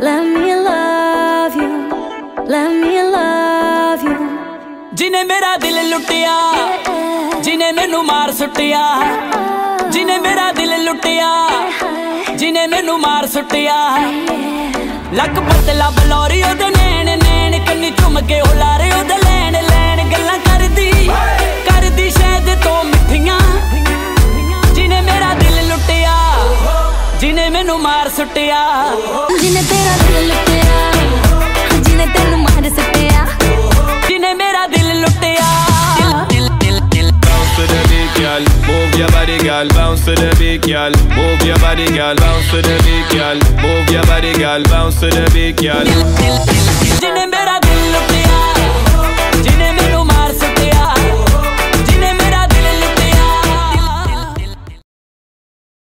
Let me love you. Let me love you. ਜਿਨੇ ਮੇਰਾ ਦਿਲ ਲੁੱਟਿਆ, ਜਿਨੇ ਮੈਨੂੰ ਮਾਰ ਸੁੱਟਿਆ, ਜਿਨੇ ਮੇਰਾ ਦਿਲ ਲੁੱਟਿਆ, ਜਿਨੇ ਮੈਨੂੰ ਮਾਰ ਸੁੱਟਿਆ ਲੱਕ ਪਤਲਾ ਬਲੌਰੀ ਉਹਦੇ ਨੈਣ ਜਿਨੇ ਮੈਨੂੰ ਮਾਰ ਸੁੱਟਿਆ ਜਿਨੇ ਤੇਰਾ ਦਿਲ ਲੁੱਟਿਆ ਜਿਨੇ ਤੈਨੂੰ ਮਾਰ ਸੱਟਿਆ ਜਿਨੇ ਮੇਰਾ ਦਿਲ ਲੁੱਟਿਆ ਦਿਲ ਦਿਲ ਦਿਲ to the beat, girl. Move your body, girl. Bounce to the beat, girl. Move your body, girl. Bounce to the beat, girl. ਦਿਲ ਦਿਲ ਦਿਲ